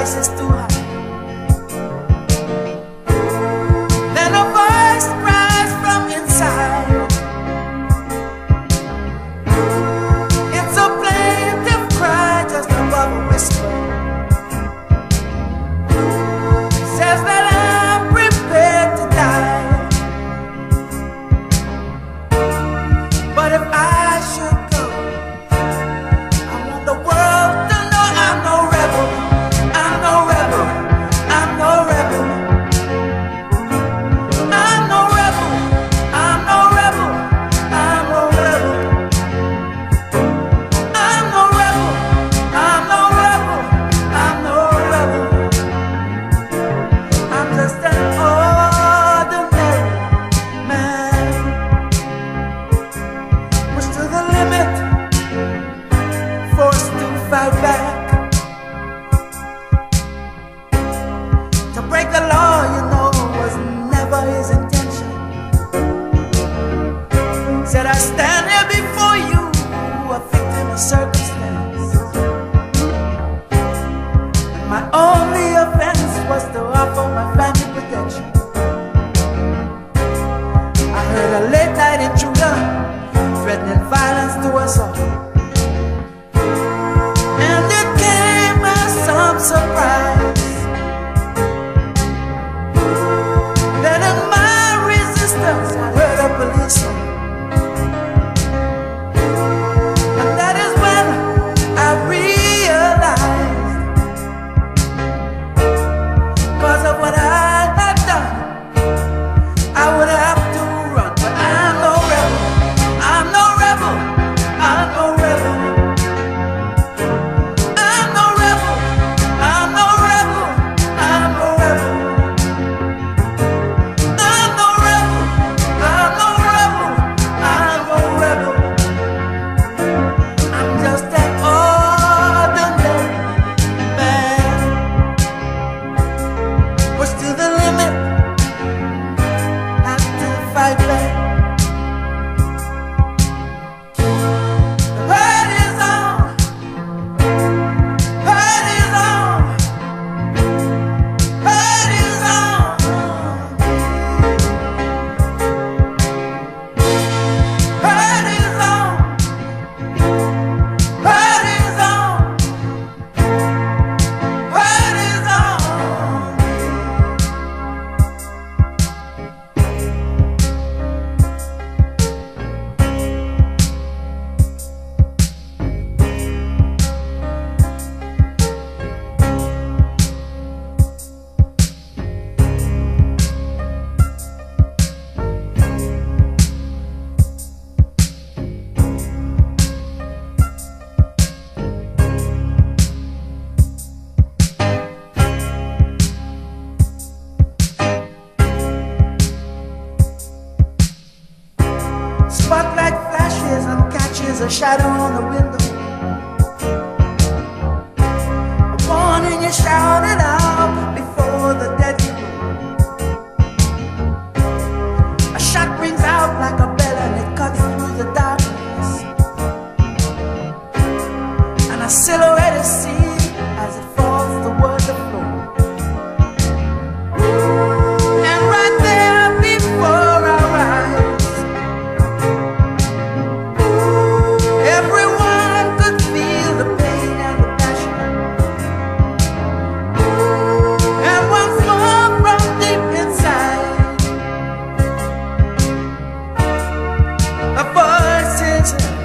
Christ is too high. break the law, you know, was never his intention. Said, I stand here before you, a victim of circumstance. My only offense was to offer my family protection. I heard a late night intruder threatening violence to us all. a shadow on the window. rising.